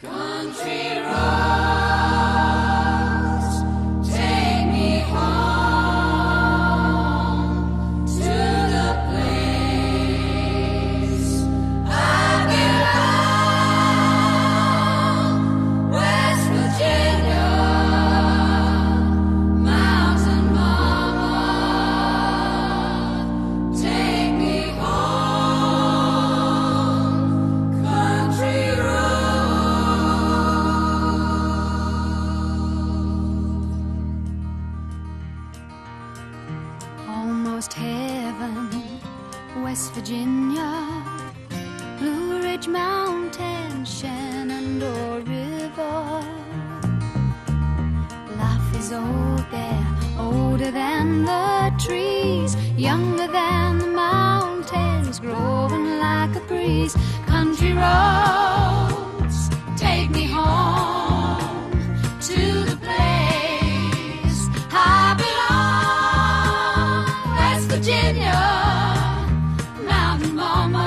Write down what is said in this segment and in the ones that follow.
Country roads, Almost heaven, West Virginia, Blue Ridge Mountain, Shenandoah River. Life is old there, older than the trees, younger than the mountains, growing like a breeze. Country roads, Virginia, Mountain Mama,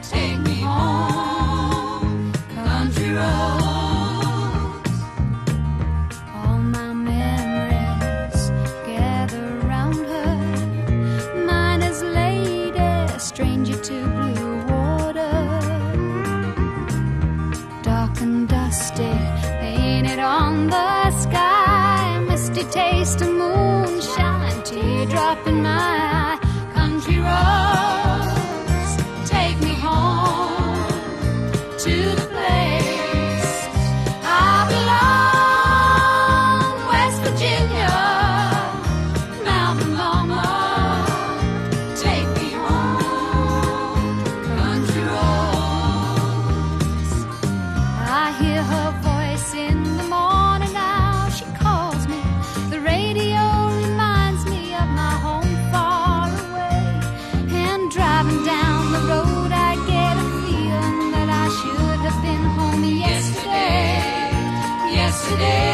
take me home, country roads. All my memories gather round her. Mine is lady, stranger to blue water. Dark and dusty, painted on the taste of moonshine, teardrop in my Yesterday.